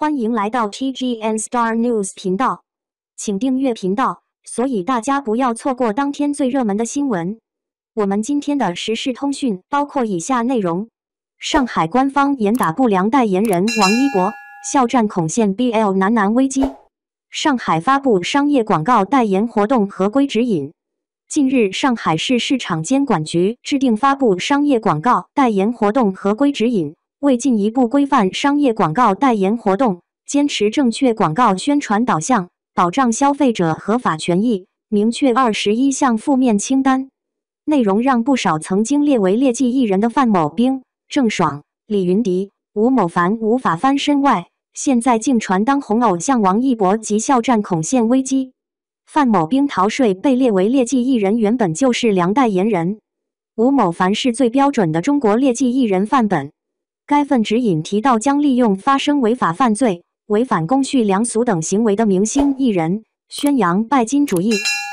欢迎来到 TGN Star News 频道，请订阅频道，所以大家不要错过当天最热门的新闻。我们今天的时事通讯包括以下内容：上海官方严打不良代言人王一博，校战恐现 BL 男男危机；上海发布商业广告代言活动合规指引。近日，上海市市场监管局制定发布商业广告代言活动合规指引，为进一步规范商业广告代言活动，坚持正确广告宣传导向，保障消费者合法权益，明确二十一项负面清单。内容让不少曾经列为劣迹艺人的范某兵、郑爽、李云迪、吴某凡无法翻身外，现在竟传当红偶像王一博及校战恐现危机。范某兵逃税被列为劣迹艺人，原本就是良代言人。吴某凡是最标准的中国劣迹艺人范本。该份指引提到，将利用发生违法犯罪、违反公序良俗等行为的明星艺人，宣扬拜金主义、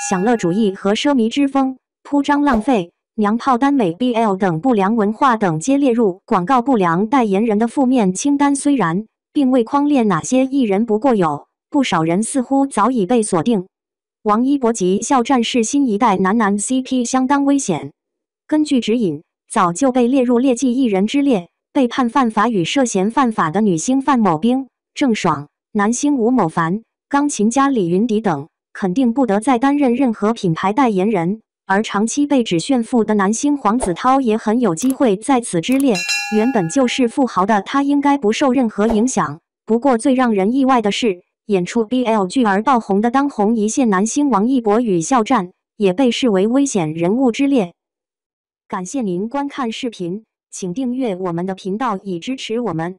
享乐主义和奢靡之风，铺张浪费、娘炮耽美、BL 等不良文化等，皆列入广告不良代言人的负面清单。虽然并未框列哪些艺人，不过有不少人似乎早已被锁定。王一博及肖战是新一代男男 CP，相当危险。根据指引，早就被列入劣迹艺人之列，被判犯法与涉嫌犯法的女星范某兵、郑爽，男星吴某凡、钢琴家李云迪等，肯定不得再担任任何品牌代言人。而长期被指炫富的男星黄子韬也很有机会在此之列。原本就是富豪的他，应该不受任何影响。不过，最让人意外的是。演出 BL 剧而爆红的当红一线男星王一博与肖战也被视为危险人物之列。感谢您观看视频，请订阅我们的频道以支持我们。